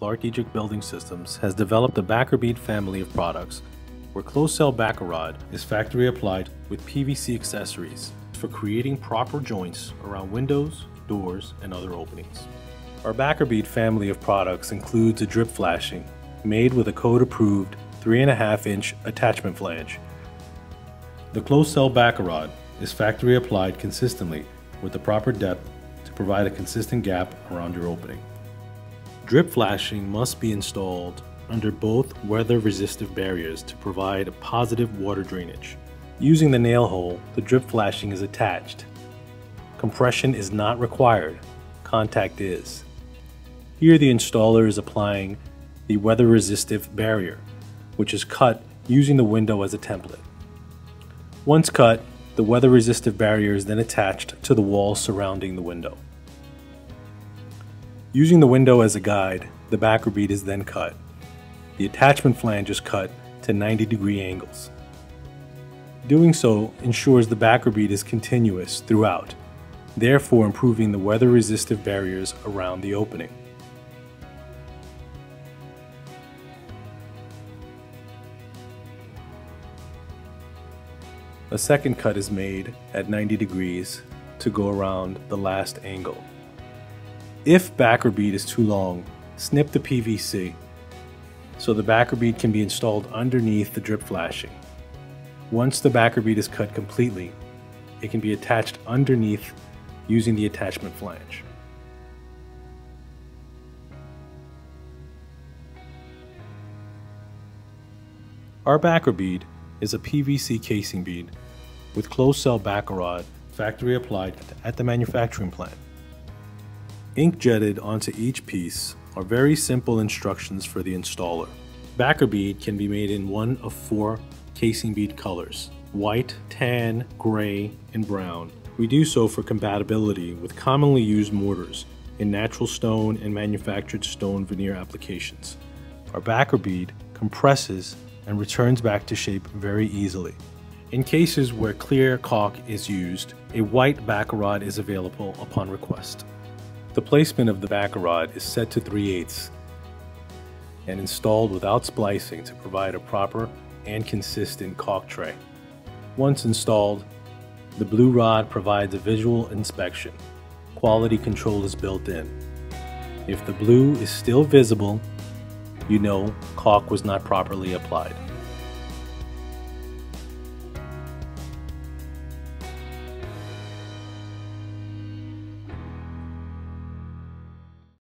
ClarkDietrich Building Systems has developed the backer bead family of products where closed cell backer rod is factory applied with PVC accessories for creating proper joints around windows, doors, and other openings. Our backer bead family of products includes a drip flashing made with a code approved 3.5 inch attachment flange. The closed cell backer rod is factory applied consistently with the proper depth to provide a consistent gap around your opening. Drip flashing must be installed under both weather resistive barriers to provide a positive water drainage. Using the nail hole, the drip flashing is attached. Compression is not required, contact is. Here the installer is applying the weather resistive barrier, which is cut using the window as a template. Once cut, the weather resistive barrier is then attached to the wall surrounding the window. Using the window as a guide, the backer bead is then cut. The attachment flange is cut to 90 degree angles. Doing so ensures the backer bead is continuous throughout, therefore improving the weather resistive barriers around the opening. A second cut is made at 90 degrees to go around the last angle. If backer bead is too long, snip the PVC so the backer bead can be installed underneath the drip flashing. Once the backer bead is cut completely, it can be attached underneath using the attachment flange. Our backer bead is a PVC casing bead with closed cell backer rod factory applied at the manufacturing plant. Ink jetted onto each piece are very simple instructions for the installer. Backer bead can be made in one of four casing bead colors, white, tan, gray, and brown. We do so for compatibility with commonly used mortars in natural stone and manufactured stone veneer applications. Our backer bead compresses and returns back to shape very easily. In cases where clear caulk is used, a white backer rod is available upon request. The placement of the backer rod is set to 3 8 and installed without splicing to provide a proper and consistent caulk tray. Once installed, the blue rod provides a visual inspection. Quality control is built in. If the blue is still visible, you know caulk was not properly applied.